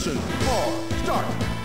Ignition. four, start.